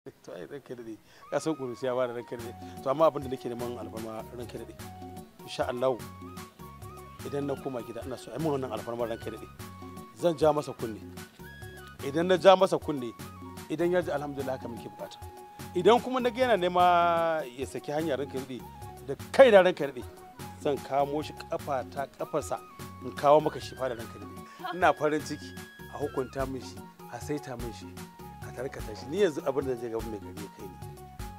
to ai ranka daɗe ka san kurusiya ba da ranka daɗe to amma abin da nake neman alfarma ranka daɗe insha Allah idan na koma gida ina so ai mun wannan alfarma ranka daɗe zan ja masa kunne. Idan na ja masa kunne idan ya ji alhamdulillah haka muke buƙata. Idan kuma na ga yana nema ya saki hanya ranka daɗe da kai da ranka daɗe zan kamo shi kafa ta kafarsa in kawo maka shi da ranka daɗe ina farin ciki a hukunta min shi a saita min shi. A tarkata shi ni yanzu abin da zai gaban mai gari kai ni.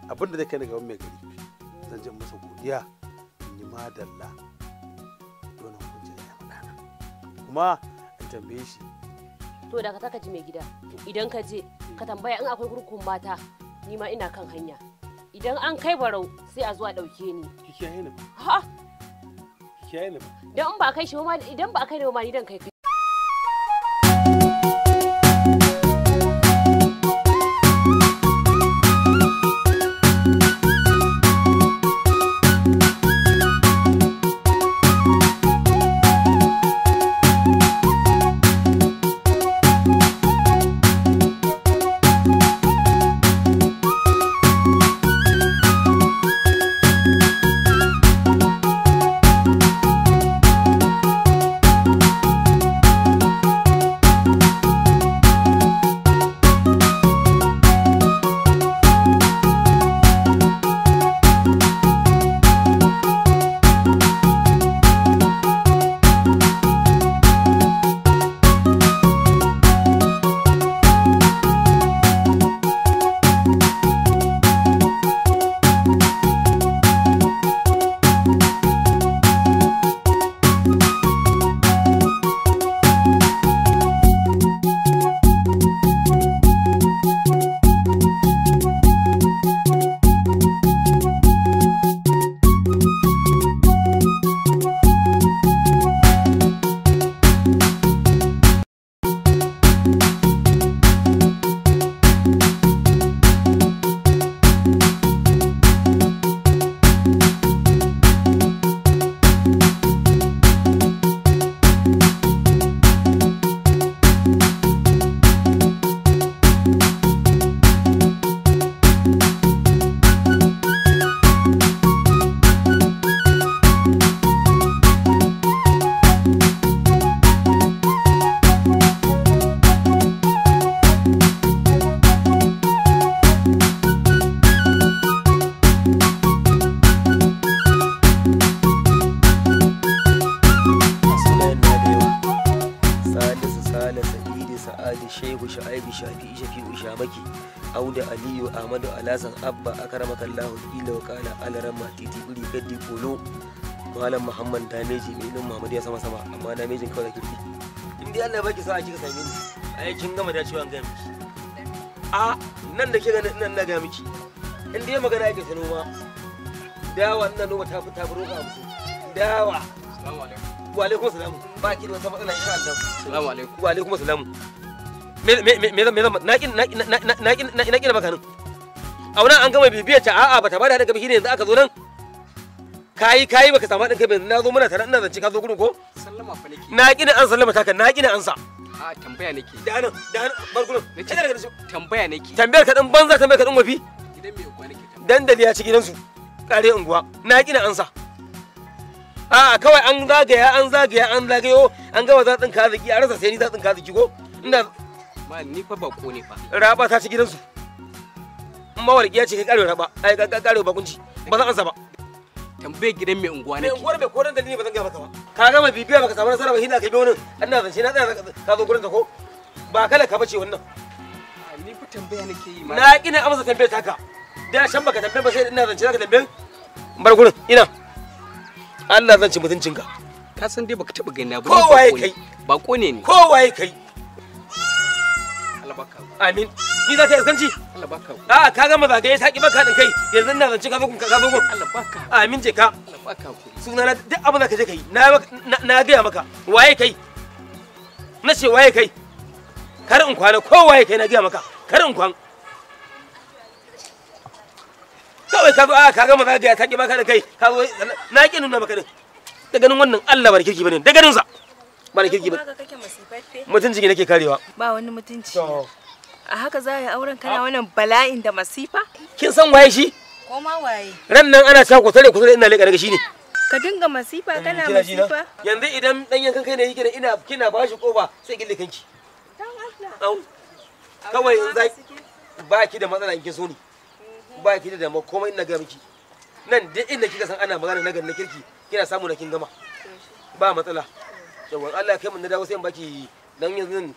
Abin da zai kai ni gaban mai gari zan je masa godiya in yi madalla. Don hukuncin ya faɗa kuma in tambaye shi. To da ka taka ji mai gida idan ka je ka tambaya in akwai kurkun mata ni ma ina kan hanya. Idan an kai barau sai a zuwa ɗauke ni. Ki kiyaye ni ba. Ha? Ki kiyaye ni ba. Dan ba kai shi ma idan ba kai ni ba ma ni dan kai sa'a kika same ni. Ai kin gama da cewa an gaya miki. A nan da ke ganin nan na gaya miki. In dai magana yake ta noma dawa ina noma ta fi ta fi roƙa musu dawa. Salamu alaikum. wa alaikum salam ba ki da wata matsala insha Allah. Salamu alaikum. wa alaikum salam me me me me me na kin na kin na kin na kin maka nan. A wannan an gama bibiyar ta a'a bata ba da hadin gabi shine yanzu aka zo nan. Kayi kayi baka samu hadin kai yanzu. Na zo muna tare ina zance ka zo gurin ko? Sallama fa nake. na kin an sallama taka na kin an sa A tambaya nake. da nan da nan bar gurin. Nace kada daga tambaya nake. tambayar ka din banza tambayar ka din wafi Gidan mai uwa nake dandali ya ci gidansu. Kare unguwa. Na kin an sa a kawai an zagaya an zagaya an zagayo. An gama zaɓin kaziki a rasa sai ni zaɓin kaziki ko? Ina Ma ni fa bako ne fa. raba ta ci gidansu. Mawarkiya ce kai karewa raba ai ka karewa bakunci. Ba zan ansa ba. Tambayar gidan mai unguwa me nake. unguwar bai koran dalili ba zan ga maka ba. Ka gama bibiya baka samu nasara ba hina kai biyo nan ina zance na tsaya ka zo gurin ta ko ba kala ka bace wannan Ni fa tambaya nake yi ma. na kina amsa tambayar taka da shan baka tambaye ba sai ina zance zaka tambaye bar gurin ina Allah zan ci mutuncinka Ka san dai baka taba gani ba. Bako ne. kai. Bako ne ni. kowaye kai Allah baka. Amin. Ni za ka iskanci? Allah baka. a ka gama zagaye ta ki baka din kai. Yanzu ina zance ka zo ka zo Allah baka. amin je ka. Allah baka ku. suna na duk abin da ka je ka yi na na- na gaya maka. Waye kai? Na ce waye kai? Kar in kwana ko waye kai na gaya maka. Kar in kwan. Kawai ka zo a ka gama zagaya ta ki baka da kai. Ka zo na ki nuna maka din. Da ganin wannan Allah ba da kirki ba ne da ganin sa ba da kirki ba. Haka kake masifaffe? mutunci nake karewa. Ba wani mutunci. A haka za a yi auren? Kana wannan bala'in da masifa? kin san waye shi? Ko ma waye? ran nan ana cewa ku tare ku tare ina leƙa daga shi ne. Ka dinga masifa kana Kina ji na? masifa? yanzu idan dan yankan kai ne yake da ina kina ba shi ƙofa sai gille kanki. Dan Allah. au. Kawai in za ba ki da matsala in kin so ni. Ba ki da dama komai ina ga miki. Nan duk inda kika san ana magana na na kirki kina samu na kin gama. Ba matsala. Yawa Allah kai mun na dawo sai in baki dan yanzu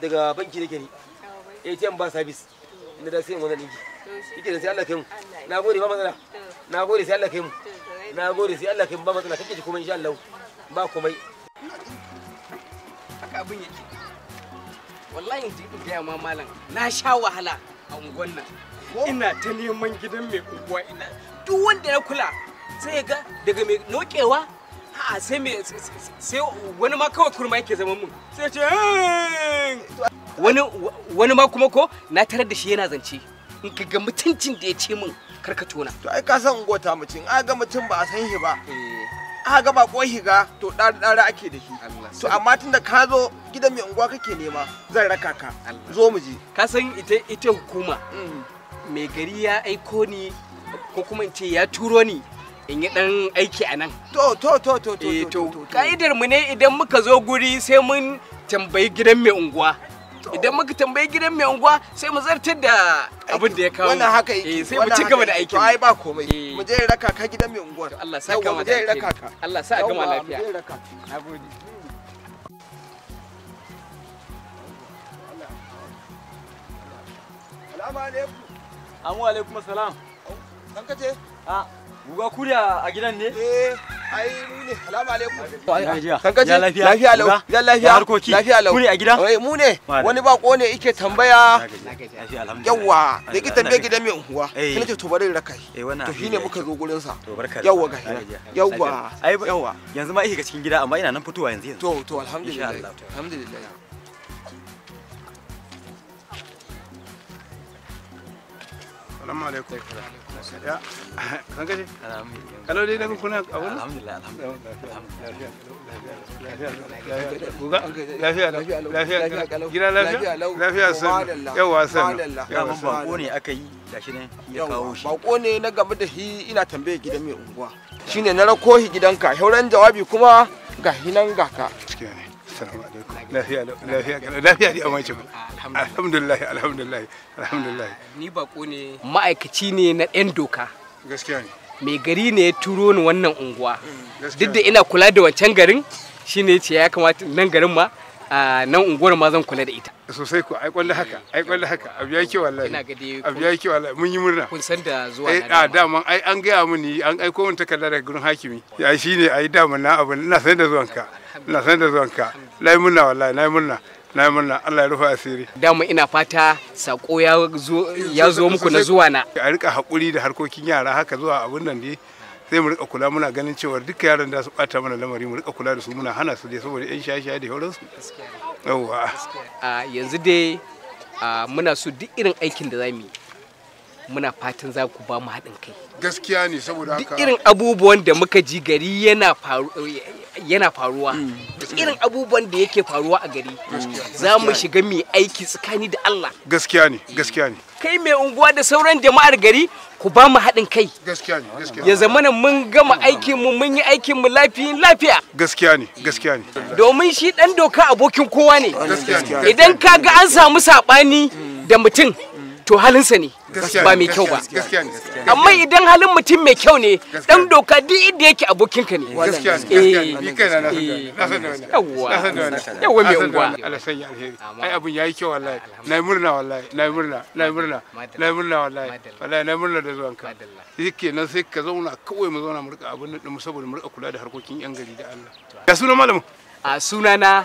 daga banki nake ni. ATM ba service. Inda da sai in wannan dinki kike da sai Allah kai mu. Na gode ba matsala. Na gode sai Allah kai mu. Na gode sai Allah kai mu. Ba matsala. Kake ji kuma insha Allah. Ba komai. Haka abin yake. Wallahi in ji in gaya ma malam na sha wahala a unguwan nan. Ina ta neman gidan mai unguwa ina. Duk wanda ya kula sai ya ga daga mai nokewa a sai mai sai wani ma kawai kurma yake zama mun. Sai ya ce! Wani wani ma kuma ko na tarar da shi yana zance. In ka ga mutuncin da ya ce min kar ka tona. To ai ka san ungota mutum a ga mutum ba a san shi ba a ga ba ko higa to ɗari ake da shi. To amma tunda ka zo gidan mai unguwa kake nema zan raka ka. Zo mu je. ka san ita ita hukuma Mm. mai gari ya aiko ni ko kuma in ce ya turo ni in yi dan aiki a nan. To to to to to eh to to ka'idar mu ne idan muka zo guri sai mun tambayi gidan mai unguwa. Idan muka tambayi gidan mai unguwa sai mu zartar da abin da ya kawo. Wannan haka eh yake sai mu ci haka gaba da aikin ai ba komai. Eh. mu je raka ka gidan mai unguwar. Allah sa gama mu je raka ka. Allah sa a gama lafiya mu je raka nagode salamu alaikum. Amu alaikum salam. dan kace? A guga kuriya a gidan ne? eh ai mu ne salamu alaikum Gajiya. kan kace Ya lafiya? lafiya lau ya lafiya Ya harkoki? lafiya lau Ku ne a gida? eh mu ne wani bako ne yake tambaya Lafiya alhamdulillah. yawa da tambaye Allah. gidan mai unguwa Eh. sai nace to bari in raka shi Eh wannan to shine muka zo gurin sa To barka. da- yawa ga Ya gajiya. yawa Lafiya. Ai yawa yanzu ma ihe cikin gida amma ina nan fitowa yanzu yanzu. to to alhamdulillah alhamdulillah Salamu alaikum. Ya, kan? Alhamdulillah. Kalau dai daga kuna a wurin? Alhamdulillah. alhamdulillah. Lafiya Lafiya gida lafiya? Lafiya madalla, Yawa madalla. Yawa sannu. bako ne aka yi gashi nan ya kawo shi. bako ne na game da shi ina tambaye gidan mai unguwa shine na rako shi gidanka hauran jawabi kuma ga hinan ga ka Gaskiya ne. Assalamu alaikum. Lafiya lafiya. Lafiya dai amma ce. Alhamdulillah, alhamdulillah, alhamdulillah. ni bako ne ma'aikaci ne na ɗan doka Gaskiya ne. mai gari ne ya turo ni wannan unguwa gaskiya duk da ina kula da wancan garin shine ce ya kamata nan garin ma a nan unguwar ma zan kula da ita Sosai ko ai ƙwallo haka, ai ƙwallo haka. Abu ya ke wallahi. ina ga dai Abu ya ke wallahi. Mun yi murna. kun san da zuwa eh na a dama. ai an gaya mini an aiko min takarda daga gurin hakimi ya shine ai daman na abu ina san da zuwanka ina san da zuwanka. Nayi murna wallahi na yi murna na yi murna. Allah ya rufa asiri. Dama ina fata sako ya zo ya zo muku na zuwa na. A riƙa haƙuri da harkokin yara haka zuwa abun nan dai sai mu riƙa kula muna ganin cewa duka yaran da su bata mana lamari mu riƙa kula da su muna hana su dai saboda yan shaye-shaye da sauransu yawwa a yanzu dai a, muna so duk irin aikin da za mu yi muna fatan za ku ba mu haɗin kai. Gaskiya ne saboda duk irin abubuwan da muka ji gari yana faru yana faruwa. Duk irin abubuwan da yake faruwa a gari za mu shiga mu yi aiki tsakani da Allah. Gaskiya ne gaskiya ne. Kai mai unguwa da sauran jama'ar gari ku ba mu haɗin kai. Gaskiya ne gaskiya ya zamana mun gama aikin mu mun yi aikin mu lafiya lafiya. Gaskiya ne gaskiya ne. Domin shi dan doka abokin kowa ne. Idan ka ga an samu saɓani da mutum to halinsa ne. Ba mai kyau ba. amma idan halin mutum mai kyau ne dan doka duk inda yake abokinka ne. Eh, da da yawwa. Da mai da unguwa. wannan. Allah sanya alheri. Ai abun yayi kyau wallahi. Na yi murna wallahi. Na yi murna. Na yi murna. Na yi murna wallahi. Wallahi na yi murna da zuwanka. Yake nan sai ka zauna kawai mu zauna mu riƙa nan din mu saboda mu riƙa kula da harkokin yan gari da Allah. Ya suna malamin? A sunana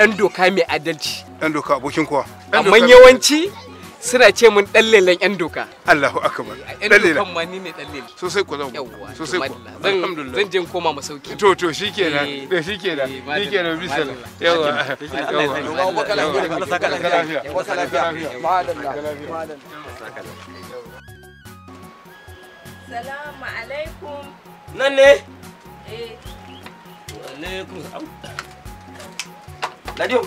dan doka mai adalci. Dan doka abokin kowa. Amma yawanci suna ce mun dan lelen yan doka Allahu akbar yan dalila dokan ma ni ne dan lele sosai ko zan sosai zan alhamdulillah zan je koma masauki to to shikenan Eh, da shikenan eh, shikenan bisala madalla. yawa Allah yawa Baka lafiya. Allah saka lafiya. Baka lafiya. Madalla. Madalla. Salamu alaikum. nan ne Eh, alaikum salam ladiyo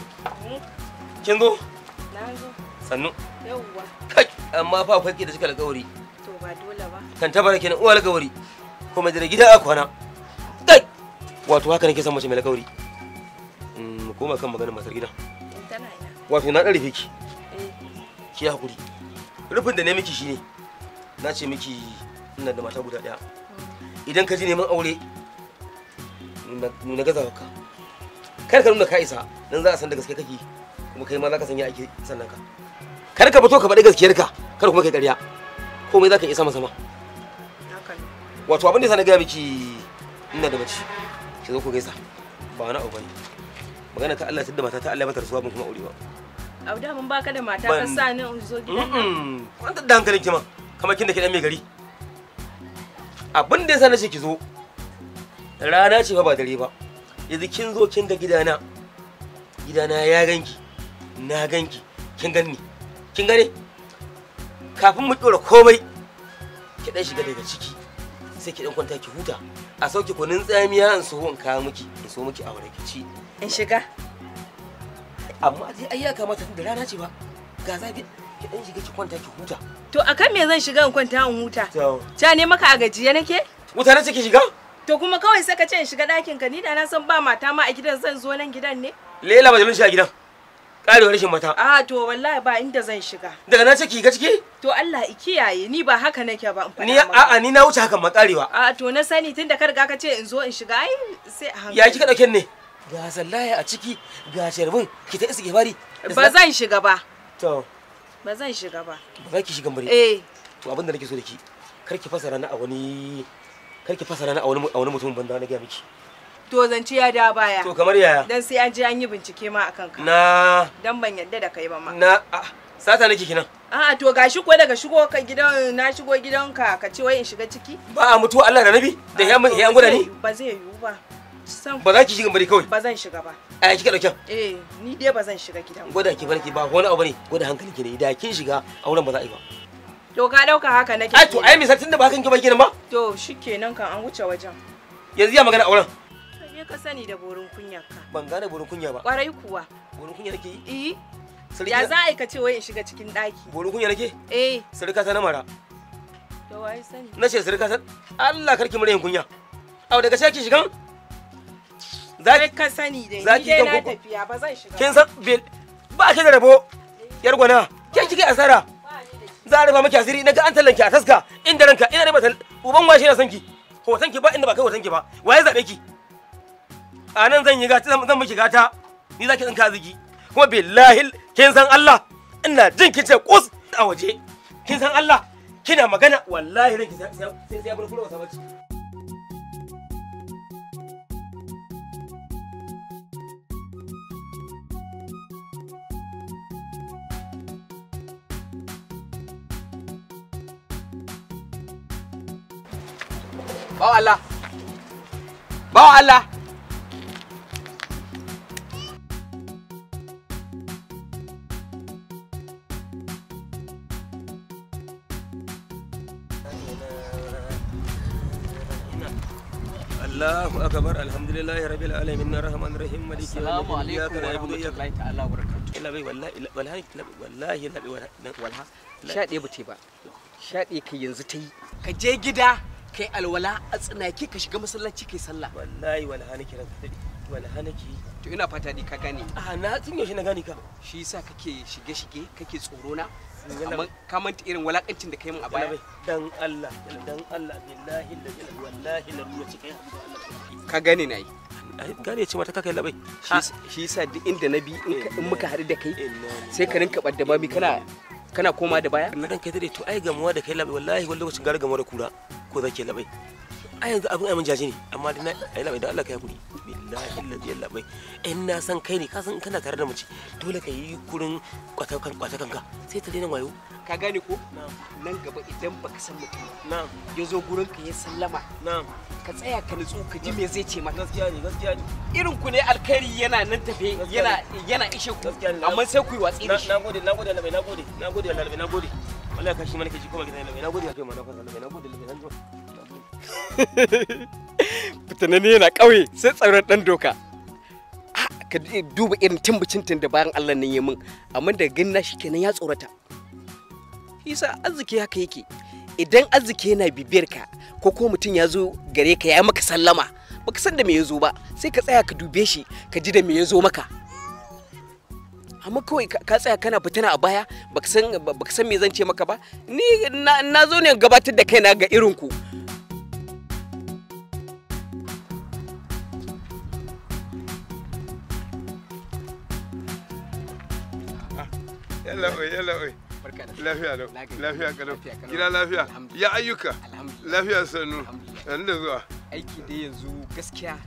kin zo na zo. sannu Yawwa. kai amma fa akwai da suka alƙawari. To ba dole ba. kan tabara kenan uwa alƙawari. Kuma da gida a kwana. Kai! Wato haka nake son mace mai alƙawari. Mm, mu koma kan maganar matar gidan. Tana ina. wato na ɗan rufe ki. Eh. ki haƙuri rufin da ne miki shine na ce miki ina da mata guda ɗaya. Idan ka ji neman aure nuna- gazawa ka. Kar ka nuna ka isa dan za a san da gaske kake kuma kai ma za ka san ya ake sannan ka. Kar ka fito ka faɗi gaskiyar ka kar kuma kai ƙarya. Komai za ka iya sama sama. Wato abin da sa na gaya miki ina da mace. Ki zo ku gaisa. Ba wani abu ba ne. Magana ta Allah tunda mata ta Allah mata rasuwa ban kuma aure ba. Auda mun baka da mata ka sa ni in zo gidan nan. Mm-mm. kwantar da hankalin ki ma kamar kin da ki dan mai gari. Abin da yasa na ce ki zo rana ce fa ba dare ba. Yanzu kin zo kin ga gidana. Gidana ya ganki na ganki kin ganni. Kin gane kafin mu dora komai ki dan shiga daga ciki sai ki dan kwanta ki huta a sauke kunun tsamiya in so in kawo miki in so miki aure ki ci In shiga. amma dai ai ya kamata da rana ce ba ga zafi ki dan shiga ki kwanta ki huta To akan me zan shiga in kwanta in huta? Ta ne maka a gajiye nake? wuta na ki shiga To kuma kawai sai ka ce in shiga ɗakin ka ni da na san ba mata ma a gidan zan zo nan gidan ne? lela majalun shi a gidan karewar rashin mata A to wallahi ba inda zan shiga. daga na ce ki ga ciki To Allah i kiyaye ni ba haka nake ba in faɗa ni a'a ni na wuce hakan ma karewa A to na sani tunda ka riga ka ce in zo in shiga ai sai a hankali. ya kika ɗauke ne ga sallaya a ciki ga sharbin ki ta isa gifari Ba zan shiga ba. to Ba zan shiga ba. ba za ki shigan bare Eh. to abin da nake so da ki kar ki fasara na a wani kar ki fasara na a wani a wani mutumin banda na ga miki To zance ya da baya. to kamar yaya Dan sai an je an yi bincike ma akan ka. na Dan ban yadda da kai ba ma. na a, sata nake kinan A'a to gashi ko daga shigo ka gidan na shigo gidanka ka ce wai in shiga ciki? ba a mutuwa Allah da nabi da ya mun ya gwada ni Ba zai yiwu ba. Ba za ki shigan bare kawai ba zan shiga ba. a kika ɗauke Eh, ni dai ba zan shiga gidan gwada ki barki ba wani abu ne gwada hankali ki ne da kin shiga auren ba za a yi ba To ka ɗauka haka nake. ai to ai misal tunda ba hakan ki ba kenan ba To shikenan kan an wuce wajen. yanzu ya magana auren ka sani da borin kunyar ka. ban gane burin kunya ba. Kwarai kuwa. burin kunya nake yi? Eh, ya za a yi ka ce wai in shiga cikin ɗaki? burin kunya nake? Eh, sarka ta na mara. To wai sani. na ce sarka ta Allah karki mura yin kunya. Au daga sai ki shigan za Kai ka sani dai. Ni dai na tafiya ba zan shiga. kin san ba ki da rabo yar gwana. Ke kike asara? Za a rufa miki asiri na ga an tallanki a taska inda ranka ina da mata uban washe na sanki hoton ki ba inda ba kai hoton ki ba. Waye zaɓe ki? A nan zan yi gata zan miki gata. Ni zaki tsinka zigi kuma billahi kin san Allah? Ina jin kin ce kus a waje. Kin san Allah? Kina magana? Wallahi ranki sai sai ya bar kula wasa Bawa Allah. Bawa Allah. Allahu akbar alhamdulillahi rabbil alamin arrahmanir rahim maliki Assalamu alaikum wa rahmatullahi ta'ala wa barakatuh. illa bai wallahi wallahi wallahi wallahi Walha. Sha ɗaya yi ba. Sha ɗaya kai yanzu ta yi. Ka je gida kai alwala a tsinake ka shiga masallaci kai sallah. wallahi wallahi nake ranka wallahi nake To ina fata dai ka gane. a na tun yaushe na gani ka Shi yasa kake shige-shige kake tsoro na. Ka manta irin walakancin da kai mun a baya. dan Allah dan Allah billahi wallahi la ruwa cikin Allah Ka gane na yi. ai gane ce mata kakai labai Shi yasa duk inda na bi in ka- in muka haɗu da kai sai ka rinka ɓadda mami kana kana koma da baya. na ranka daɗe to ai gamuwa da kai labai wallahi wani lokacin gara gamuwa da kura ko zake labai ai yanzu abin amin jaje ne. Amma dai na ai labai da Allah ka haƙuri billahi la ilaha labai. In na san kai ne. Ka san kana tare da mace dole ka yi kurin kwatakan kwatakanka sai ta daina wayo. Ka gane ko? Nan gaba idan baka san mutum na'am. ya zo gurin ka ya sallama na'am. ka tsaya ka nutsu ka ji me zai ce maka. gaskiya ne gaskiya ne. Irin ku ne alkhairi yana nan tafe yana yana ishe ku. Amma sai ku yi watsi da shi. na gode na gode labai na gode na gode labai na gode. Wallahi kashi mana ke ji kuma gidan labai na gode kai na fasa labai na gode labai na gode fitananne yana ƙauye sai tsaron ɗan doka. Ah, ka duba irin timbicin da bayan Allah nan ya min amma da gani na shikenan ya tsorata. Isa arziki haka yake. Idan arziki yana bibiyar ka ko ko mutum ya zo gare ka ya maka sallama baka san da me ya zo ba sai ka tsaya ka dube shi ka ji da me ya zo maka. Amma kawai ka tsaya kana fitina a baya baka san me zan ce maka ba. Ni na, na zo ne gabatar da kaina ga irin ku yalla oi yalla oi. Lafiya lau lafiya kalau. gida lafiya. Ya ayyuka? Lafiya sannu. Sannu da zuwa. Aiki dai yanzu gaskiya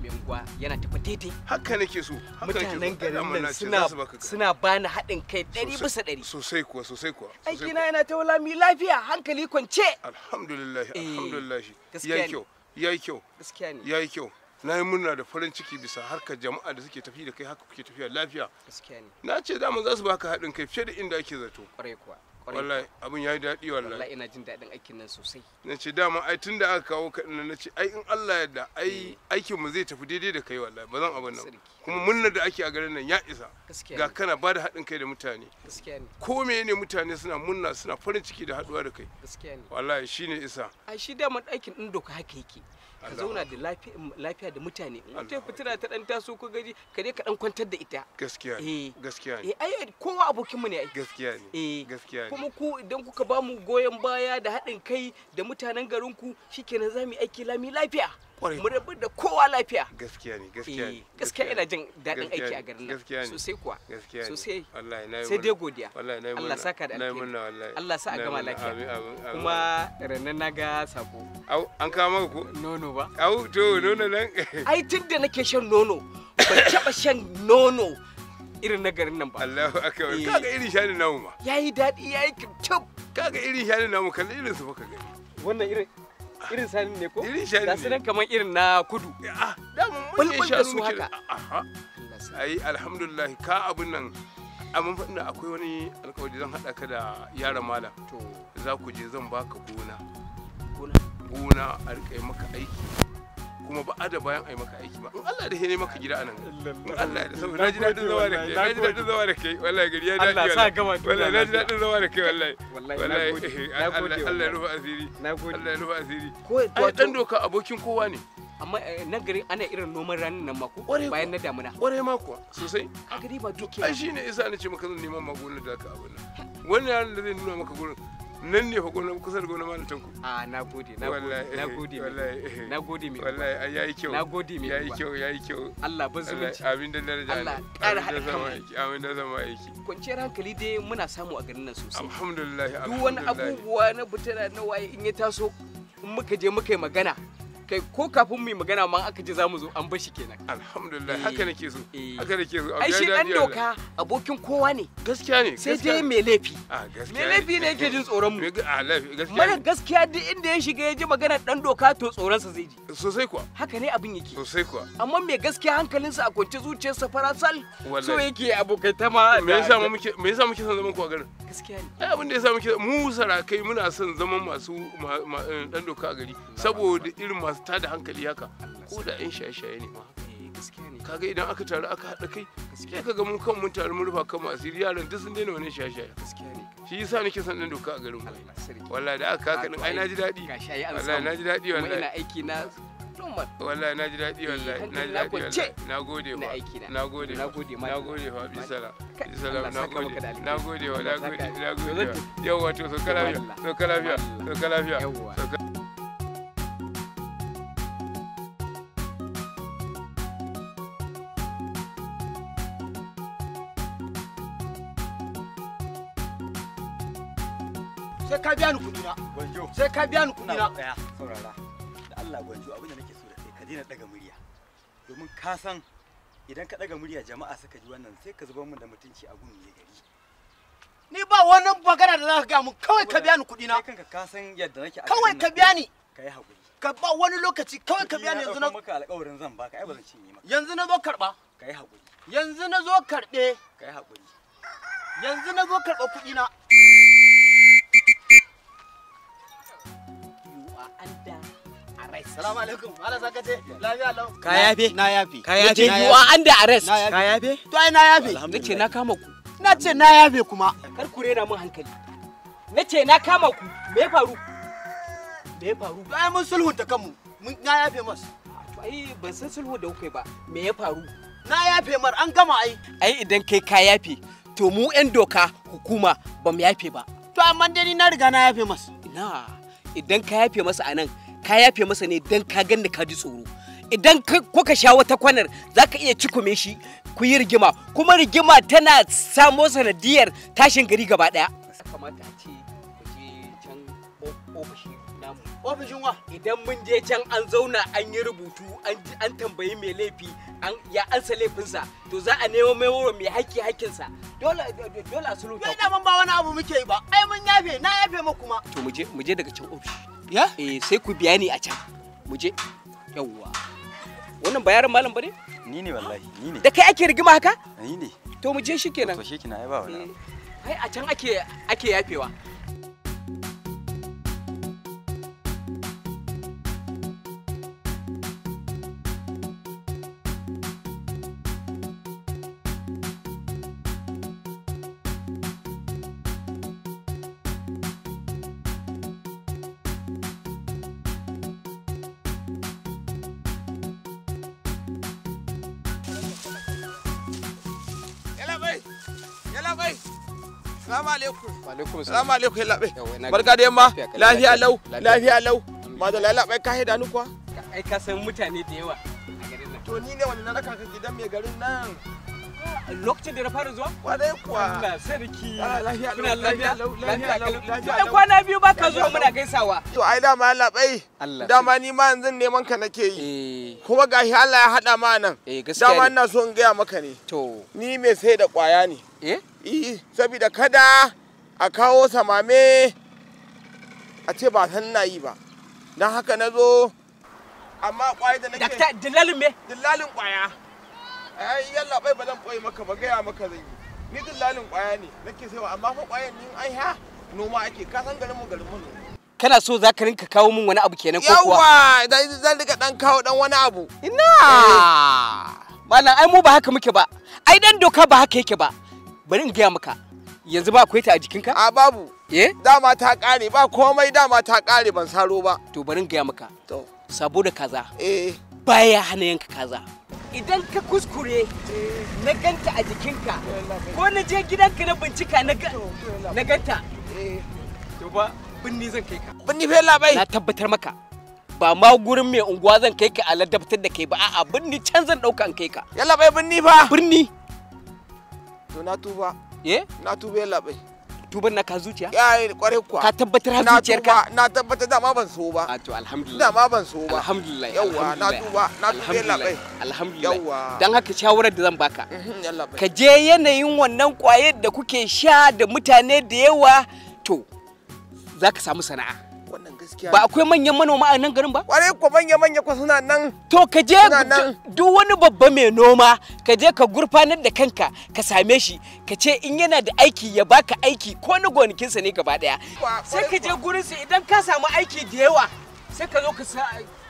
mai unguwa yana tafi daidai. Haka nake so mutanen garin nan suna suna bani haɗin kai ɗari bisa ɗari. sosai kuwa sosai kuwa aiki na yana ta wulami lafiya hankali kwance. Alhamdulillah Eh, alhamdulillah. yayi kyau yayi kyau gaskiya ne. yayi kyau. Na yi murna da farin ciki bisa harkar jama'a da suke tafi da kai haka kuke tafiya lafiya. Gaskiya ne. Na ce dama za su baka haɗin kai fiye da inda ake zato. Kwarai kuwa. Wallahi abin yayi daɗi wallahi. Wallahi ina jin daɗin aikin nan sosai. Na ce dama ai tun da aka kawo ka na ce ai in Allah yadda ai aikin mu zai tafi daidai da kai wallahi ba zan abin nan kuma murnar da ake a garin nan ya isa. Ga kana ba da haɗin kai da mutane. Gaskiya ne. Ko ne mutane suna murna suna farin ciki da haɗuwa da kai. Gaskiya ne. Wallahi shine isa. Ai shi daman aikin ɗin doka haka yake. Ka zauna da lafiya lafiya da mutane. In Allah fitina ta ɗan taso ko gaji ka je ka ɗan kwantar da ita. Gaskiya Eh. ne gaskiya ne. Eh ai kowa abokinmu ne ai. Gaskiya ne. Eh. Gaskiya ne. Kuma ku idan kuka ba mu goyon baya da haɗin kai da mutanen garinku shikenan za mu yi aiki lami lafiya. Mu rabu da kowa lafiya. Gaskiya ne gaskiya Eh, ne gaskiya ina jin daɗin aiki a garin nan. sosai kuwa gaskiya ne. sosai. Wallahi na yi sai dai godiya. Allah saka da alheri. Allah sa a gama lafiya. kuma ranar na ga sako au an kawo maka ko? Nono ba? Au to nono nan. Ai tun da nake shan nono ban taɓa shan nono irin na garin nan ba. Allahu akbar. Eh. kaga irin shani namu ma. Yayi daɗi yayi kyau kaga irin shani namu kalli irin su fa ka gani. Wannan irin irin sanin ne ko? Irin shani ga ne. su nan kamar irin na kudu. Ah dama mun yi da shanu da haka. aha ai alhamdulillah ka abun nan amma fa ina akwai wani alƙawari zan haɗa ka da yaran malam. To. Za ku je zan baka gona. Gona. Gona a yi maka aiki. Kuma ba a da bayan a yi maka aiki ba. In Allah da ne maka gida a nan in Allah da saboda na ji daɗin zama da kai. na ji daɗin zama da kai. Wallahi gari ya daɗi Allah sa gama wallahi. na ji lafiya. daɗin zama da kai wallahi. Wallahi eh, Allah ya rufa asiri. Allah ya rufa asiri. Ko ai dan doka abokin kowa ne. Amma eh, nan gari ana irin noman ranin nan mako Ƙwarai bayan na damuna. Kwarai ma kuwa. Sosai. A gari ba duke ai shine isa na ce maka zan neman ma gonar da ka abin nan. Wannan yaron da zai nuna maka gonar nan ne fa gonar kusa da gonar malam tanku a na gode na gode wallahi na gode mai wallahi. na gode mai wallahi ai yayi kyau. Na gode mai yayi kyau yayi kyau. Allah ba zumunci. abin da daraja Allah ƙara Abin da haɗa zama kanmu. aiki abin da zama aiki. Kwanciyar hankali dai muna samu a garin nan sosai. Alhamdulillah duk wani abubuwa na butara na waye in ya taso in muka je muka yi magana kai ko kafin mu yi magana ma aka je za mu zo an bar shi kenan. Alhamdulillah haka nake so eh. haka nake so. Ai shi dan doka abokin kowa ne. Gaskiya ne sai dai mai laifi. Ah, gaskiya mai laifi ne yake jin tsoron mu. Ah, mara gaskiya duk inda ya shiga ya ji magana dan doka to tsoronsa zai ji. Sosai kuwa. Haka ne abin yake. Sosai kuwa. Amma mai gaskiya hankalinsa a kwance zuciyarsa farasal so Wallahi. yake abokai ta ma me yasa mu muke me yasa muke son zaman ku a garin? Gaskiya ne. Ai abin da yasa muke mu sarakai muna son zaman masu ma- ma- eh, dan doka a gari. Saboda irin masu tada hankali haka ko da yan shaye-shaye ne ma Eh, gaskiya kaga idan aka taru aka haɗa kai sai kaga mun kan mun taru mun rufa kan asiri yaran duk sun daina wannan shaye-shaye gaskiya ne. Shi yasa nake son dan doka a garin mu. Wallahi da aka haka din ai na ji daɗi. wallahi na ji daɗi kuma ina wallahi aiki na wallahi na ji daɗi wallahi hankali na ji na daɗi wallahi. Na. nagode fa. Nagode, ma- nagode fa. Bisala Kai, bisala Allah saka nagode maka da alheri. nagode wa saka- nagode To zan yawa to so ka lafiya. Allah. so ka lafiya. So ka sai ka biya ni kuɗi na Gwanjo. sai ka biya ni kuɗi na tsaya saurara. Da Allah gwanjo abin da nake so da kai ka daina daga murya. Domin ka san idan ka daga murya jama'a suka ji wannan sai ka zubar min da mutunci a gun mai gari. ni ba wani magana da za ka gaya mun kawai ka biya ni kuɗi na Kai kanka ka san yadda nake kawai ka biya ni Ka yi haƙuri. ka ba wani lokaci kawai ka biya ni yanzu na maka alƙawarin zan baka ai ba zan cinye maka. yanzu na zo karɓa Ka yi haƙuri. yanzu na zo karɓe Ka yi haƙuri. yanzu na zo karɓa kuɗi na labai salamu alaikum ala zakace lafiya lau Ka yafe? na yafe Ka yafe? Nace you are under arrest. na yafe Ka yafe? to ai na yafe Nace na kama ku. na ce na yafe kuma Kar ku rena min hankali. Nace na kama ku. Me ya faru? Me ya faru? to ai mun sulhunta kanmu mun na yafe mas To ai ban san sulhu da kuka ba. Me ya faru? na yafe mar an gama ai Ai idan kai ka yafe to mu 'yan doka hukuma ba mu yafe ba. to amma dai ni na riga na yafe mas Ina idan ka yafe masa a nan ka yafe masa ne dan ka ganni ka ji tsoro. Idan ka- kuka sha wata kwanar za ka iya cikume shi ku yi rigima kuma rigima tana samo sanadiyar tashin gari gaba ɗaya. kamata a ce ofishin wa Idan mun je can an zauna an yi rubutu an tambayi mai laifi an ya ansa laifinsa to za a nemo mai wuro mai haƙƙi haƙƙinsa. Dole dole a sulhuta. to ku. da ban ba wani abu muke yi ba. Ai mun yafe na yafe ma. Kuma To mu je mu je daga can ofishi. ya? Eh sai ku biya ni a can. Mu je. Yawwa wannan ba yaron malam ba ne ni ne wallahi ni ne. Da kai ake rigima haka? Ni ne. To mu je shikenan to shi kina ai ba wani Eh, abu. ai a can ake ake yafewa. Alaikum. Salamu alaikum yalla bai. Yawwa, ina Barka da yamma. lafiya Lafiya lau. lafiya. Lafiya lau. Yalla bai ka haida ni kuwa. ai ka san mutane da yawa a garin nan To ni ne wani na raka ka gidan mai garin nan. lokacin da na fara zuwa Kwarai kuwa. Allah sarki Ah, lafiya lau, lafiya lau, lafiya lafiya lau. kwana biyu baka zuwa muna gaisawa To ai dama yalla bai. Allah Dama ni ma yanzu neman ka nake yi. eh Kuma gashi Allah ya haɗa ma nan. eh Dama ina so in gaya maka ne. to Ni mai sai da ƙwaya ne. eh Eh, saboda kada a kawo samame a ce ba san na yi ba. Don haka na zo amma ƙwaya da nake dakta dilalin me? Dillalin ƙwaya. Ai yalla bai ba zan ɓoye maka ba gaya maka zan yi. Ni dillalin ƙwaya ne nake saiwa amma fa ƙwayan ni ai ha noma ake. Ka san garin mu garin mu kana so za ka rinka kawo min wani abu kenan ko kuwa? Yawwa dan zan riga dan kawo dan wani abu. ina! Malam ai mu ba haka muke ba. Ai dan doka ba haka yake ba. Bari in gaya maka. Yanzu ba akwai ta a jikinka? A babu. Eh? Dama ta ƙare. Ba komai dama ta ƙare. Ban saro ba. to bari in gaya maka. To. Sabo da kaza eh. baya hana yanka kaza. Idan ka kuskure na ganta a jikinka ko na je gidanka na bincika na ga- na ganta eh. to ba binni zan kai ka. Bin ni fe labai. na tabbatar maka ba ma gurin mai unguwa zan kai ka a ladabtar da kai ba. A'a binni can zan ɗauka in kai ka. Yalla bai bin ni fa. birni To na tuba. Eh na tuba yalla bai. tuban na ka zuciya Ya yi ƙwarai kuwa. ka tabbatar har na zuciyarka tuba na tabbatar dama ban so ba. a to alhamdulillah Dama ban so ba. alhamdulillah Yawwa na tuba na tuba yalla bai. alhamdulillah Yawwa. dan haka shawarar da zan baka Mhm, ka je yanayin wannan ƙwayar da kuke sha da mutane da yawa to za ka samu sana'a Wannan gaskiya. ba akwai manyan manoma a nan garin ba Kwarai kuwa manya manya kwa suna nan. to ka je duk wani babba mai noma ka je ka gurfanar da kanka ka same shi ka ce in yana da aiki ya baka aiki ko na gonakinsa ne gaba ɗaya sai ka je kuwa. gurinsa idan ka samu aiki da yawa sai ka zo ka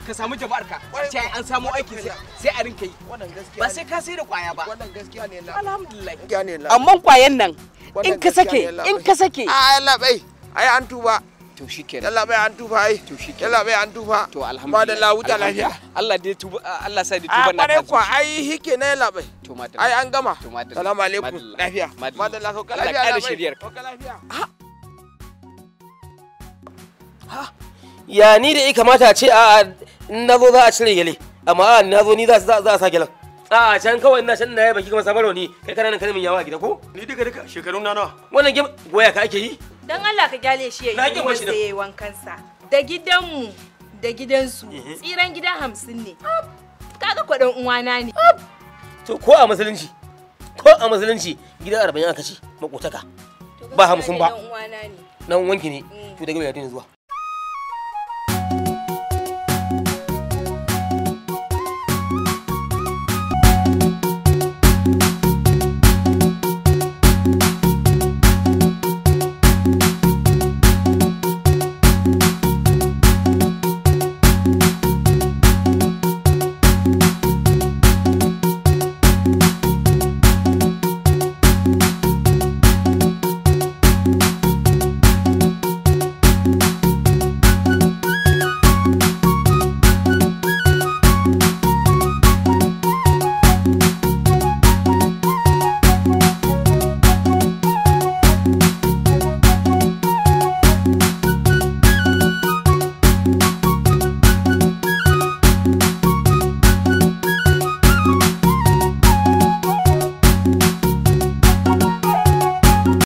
ka samu jama'ar ka ce an samu aiki sai sai a rinka yi Wannan gaskiya. ba sai ka sai da ƙwaya ba Wannan gaskiya ne la. alhamdulillah amma kwayan nan in ka sake in ka sake A yalla bai. Ai an tuba. To shikenan Yalla bai an tuba ai. To shi Yalla bai an tuba. to alhamdulillah Madalla wuta lafiya. Allah dai tuba Allah sa dai A tuban na ƙwarai ka kuwa ai hike na yalla bai. to madalla Ai an gama. To madalla. Salamu alaikum. Lafiya. Madalla. Allah lafiya. yalla bai. shiryar ka. Lafiya. ya ni da ya kamata a ce a in na zo za a cire gele amma a na zo ni za za a sa gelen a can kawai ina can na ya baki kuma sabaro ni kai kana nan kana min yawa a gida ko ni duka duka shekarun na nawa wannan gem goya ka ake yi Dan Allah ka gyale shi ya yi wanda da- ya yi wankansa. Da gidanmu da gidansu tsiran gida hamsin ne. Kaga kwaɗon uwana ne. to ko a musulunci ko a musulunci gida arba'in aka ce makotaka ba hamsin ba Dan uwana ne. nan wanki ne to daga mai zuwa